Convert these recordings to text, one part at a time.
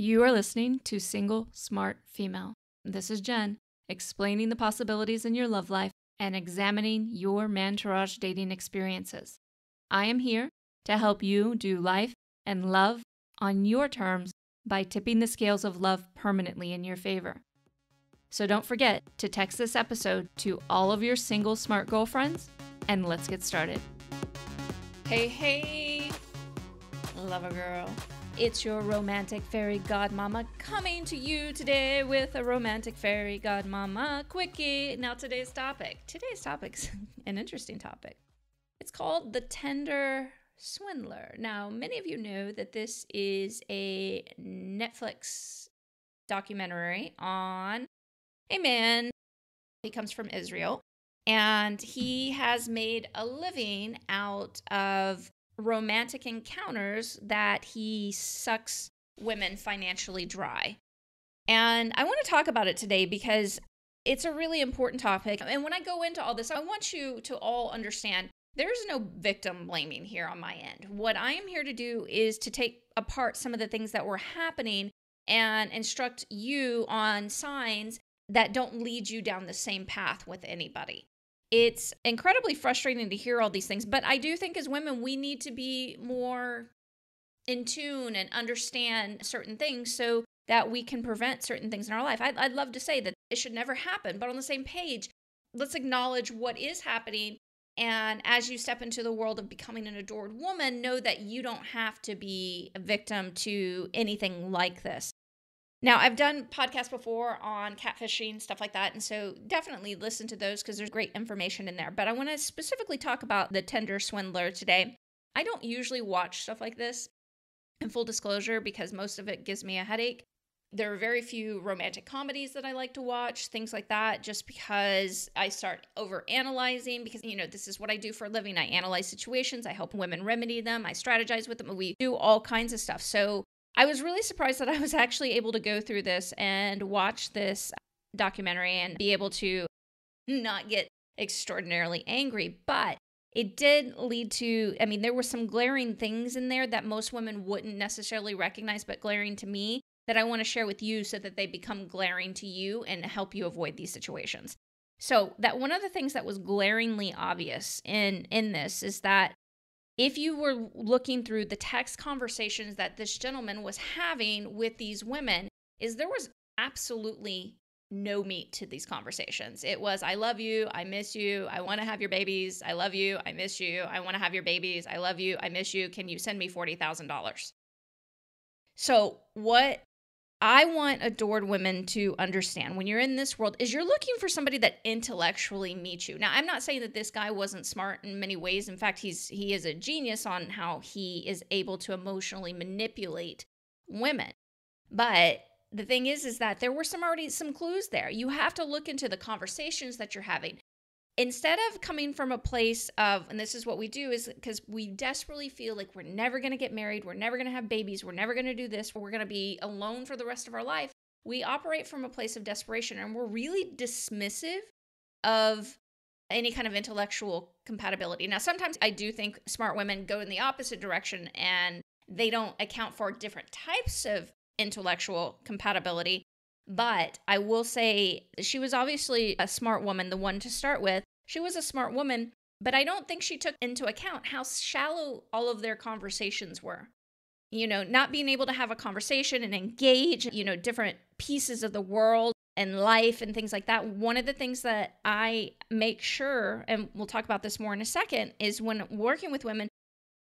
You are listening to Single Smart Female. This is Jen, explaining the possibilities in your love life and examining your mantourage dating experiences. I am here to help you do life and love on your terms by tipping the scales of love permanently in your favor. So don't forget to text this episode to all of your single smart girlfriends, and let's get started. Hey, hey, lover girl. It's your romantic fairy godmama coming to you today with a romantic fairy godmama quickie. Now, today's topic. Today's topic's an interesting topic. It's called The Tinder Swindler. Now, many of you know that this is a Netflix documentary on a man. He comes from Israel and he has made a living out of romantic encounters that he sucks women financially dry. And I want to talk about it today because it's a really important topic. And when I go into all this, I want you to all understand there's no victim blaming here on my end. What I am here to do is to take apart some of the things that were happening and instruct you on signs that don't lead you down the same path with anybody it's incredibly frustrating to hear all these things. But I do think as women, we need to be more in tune and understand certain things so that we can prevent certain things in our life. I'd, I'd love to say that it should never happen, but on the same page, let's acknowledge what is happening. And as you step into the world of becoming an adored woman, know that you don't have to be a victim to anything like this. Now, I've done podcasts before on catfishing, stuff like that. And so definitely listen to those because there's great information in there. But I want to specifically talk about the Tinder Swindler today. I don't usually watch stuff like this in full disclosure because most of it gives me a headache. There are very few romantic comedies that I like to watch, things like that, just because I start over analyzing. Because, you know, this is what I do for a living. I analyze situations, I help women remedy them, I strategize with them, we do all kinds of stuff. So I was really surprised that I was actually able to go through this and watch this documentary and be able to not get extraordinarily angry. But it did lead to, I mean, there were some glaring things in there that most women wouldn't necessarily recognize, but glaring to me that I want to share with you so that they become glaring to you and help you avoid these situations. So, that one of the things that was glaringly obvious in in this is that if you were looking through the text conversations that this gentleman was having with these women is there was absolutely no meat to these conversations. It was, I love you. I miss you. I want to have your babies. I love you. I miss you. I want to have your babies. I love you. I miss you. Can you send me $40,000? So, what I want adored women to understand when you're in this world is you're looking for somebody that intellectually meets you. Now, I'm not saying that this guy wasn't smart in many ways. In fact, he's he is a genius on how he is able to emotionally manipulate women. But the thing is is that there were some already some clues there. You have to look into the conversations that you're having instead of coming from a place of and this is what we do is because we desperately feel like we're never going to get married we're never going to have babies we're never going to do this we're going to be alone for the rest of our life we operate from a place of desperation and we're really dismissive of any kind of intellectual compatibility. Now sometimes i do think smart women go in the opposite direction and they don't account for different types of intellectual compatibility but I will say she was obviously a smart woman, the one to start with. She was a smart woman, but I don't think she took into account how shallow all of their conversations were. You know, not being able to have a conversation and engage, you know, different pieces of the world and life and things like that. One of the things that I make sure, and we'll talk about this more in a second, is when working with women,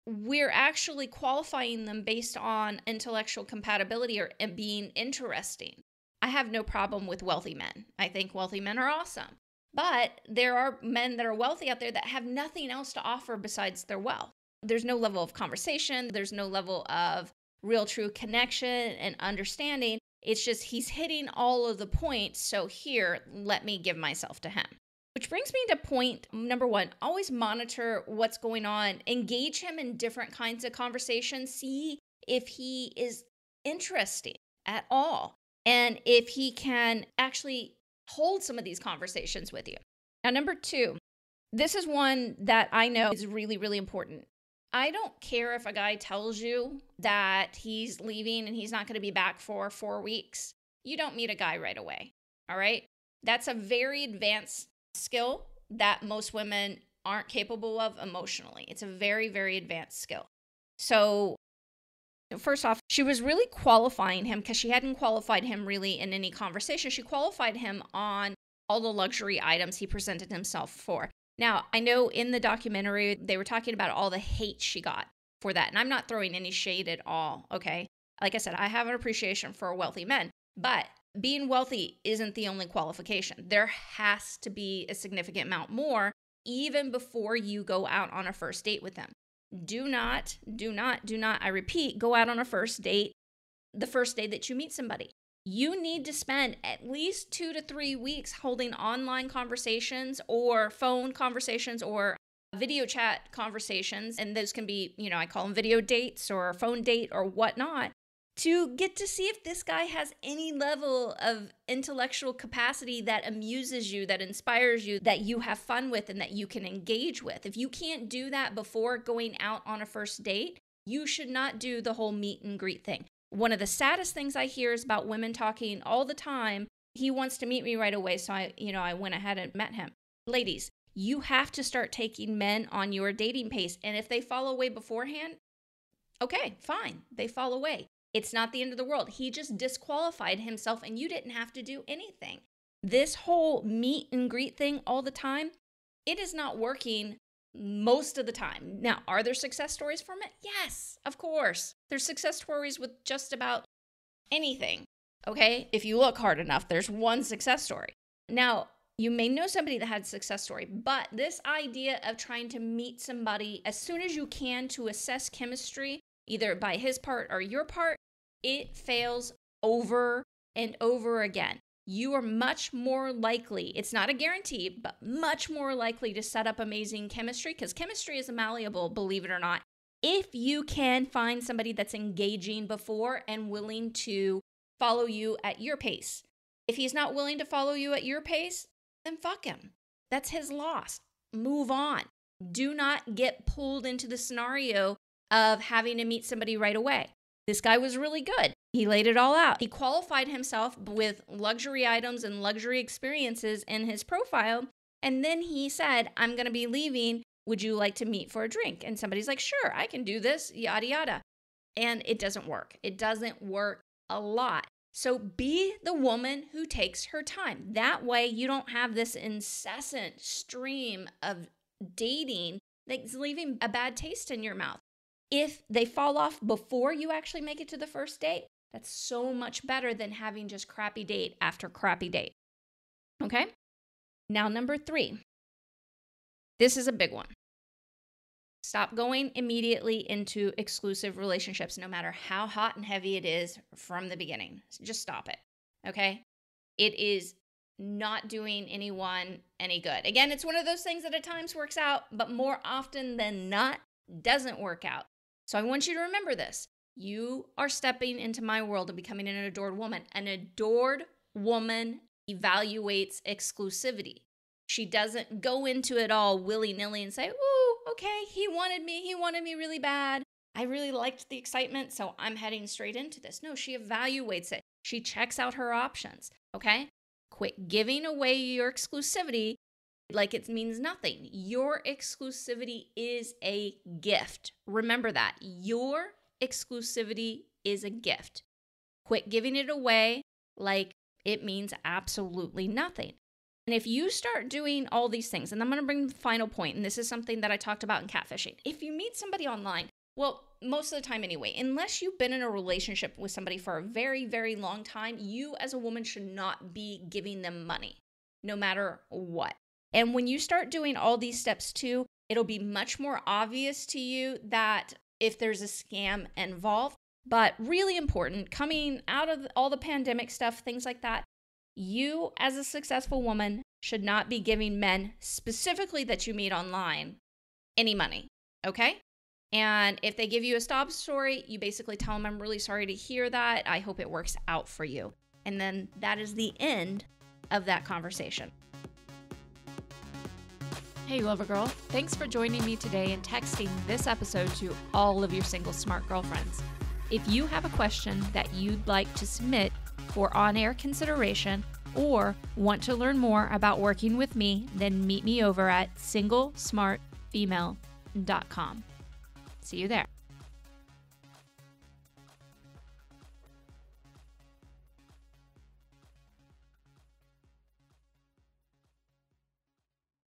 we're actually qualifying them based on intellectual compatibility or being interesting. I have no problem with wealthy men. I think wealthy men are awesome. But there are men that are wealthy out there that have nothing else to offer besides their wealth. There's no level of conversation, there's no level of real true connection and understanding. It's just he's hitting all of the points. So here, let me give myself to him. Which brings me to point number one always monitor what's going on, engage him in different kinds of conversations, see if he is interesting at all, and if he can actually hold some of these conversations with you. Now, number two, this is one that I know is really, really important. I don't care if a guy tells you that he's leaving and he's not going to be back for four weeks. You don't meet a guy right away. All right. That's a very advanced skill that most women aren't capable of emotionally. It's a very, very advanced skill. So, first off, she was really qualifying him because she hadn't qualified him really in any conversation. She qualified him on all the luxury items he presented himself for. Now, I know in the documentary, they were talking about all the hate she got for that. And I'm not throwing any shade at all, okay? Like I said, I have an appreciation for wealthy men, but being wealthy isn't the only qualification. There has to be a significant amount more even before you go out on a first date with them. Do not, do not, do not, I repeat, go out on a first date the first day that you meet somebody you need to spend at least two to three weeks holding online conversations or phone conversations or video chat conversations. And those can be, you know, I call them video dates or phone date or whatnot to get to see if this guy has any level of intellectual capacity that amuses you, that inspires you, that you have fun with, and that you can engage with. If you can't do that before going out on a first date, you should not do the whole meet and greet thing. One of the saddest things I hear is about women talking all the time. He wants to meet me right away, so I, you know, I went ahead and met him. Ladies, you have to start taking men on your dating pace. And if they fall away beforehand, okay, fine. They fall away. It's not the end of the world. He just disqualified himself and you didn't have to do anything. This whole meet and greet thing all the time, it is not working most of the time. Now, are there success stories from it? Yes, of course. There's success stories with just about anything. Okay? If you look hard enough, there's one success story. Now, you may know somebody that had a success story, but this idea of trying to meet somebody as soon as you can to assess chemistry, either by his part or your part, it fails over and over again you are much more likely, it's not a guarantee, but much more likely to set up amazing chemistry because chemistry is malleable, believe it or not. If you can find somebody that's engaging before and willing to follow you at your pace. If he's not willing to follow you at your pace, then fuck him. That's his loss. Move on. Do not get pulled into the scenario of having to meet somebody right away. This guy was really good. He laid it all out. He qualified himself with luxury items and luxury experiences in his profile. And then he said, I'm going to be leaving. Would you like to meet for a drink? And somebody's like, Sure, I can do this, yada, yada. And it doesn't work. It doesn't work a lot. So be the woman who takes her time. That way, you don't have this incessant stream of dating that's leaving a bad taste in your mouth. If they fall off before you actually make it to the first date, that's so much better than having just crappy date after crappy date. Okay? Now, number three. This is a big one. Stop going immediately into exclusive relationships, no matter how hot and heavy it is from the beginning. Just stop it. Okay? It is not doing anyone any good. Again, it's one of those things that at times works out, but more often than not, doesn't work out. So I want you to remember this. You are stepping into my world and becoming an adored woman. An adored woman evaluates exclusivity. She doesn't go into it all willy nilly and say, Ooh, okay, he wanted me. He wanted me really bad. I really liked the excitement, so I'm heading straight into this. No, she evaluates it. She checks out her options. Okay? Quit giving away your exclusivity like it means nothing. Your exclusivity is a gift. Remember that. Your exclusivity is a gift. Quit giving it away like it means absolutely nothing. And if you start doing all these things, and I'm going to bring the final point, and this is something that I talked about in catfishing. If you meet somebody online, well, most of the time anyway, unless you've been in a relationship with somebody for a very, very long time, you as a woman should not be giving them money, no matter what. And when you start doing all these steps too, it'll be much more obvious to you that if there's a scam involved. But really important, coming out of all the pandemic stuff, things like that, you as a successful woman should not be giving men, specifically that you meet online, any money. Okay? And if they give you a stop story, you basically tell them, I'm really sorry to hear that. I hope it works out for you. And then that is the end of that conversation. Hey, Lover Girl. Thanks for joining me today and texting this episode to all of your single smart girlfriends. If you have a question that you'd like to submit for on air consideration or want to learn more about working with me, then meet me over at singlesmartfemale.com. See you there.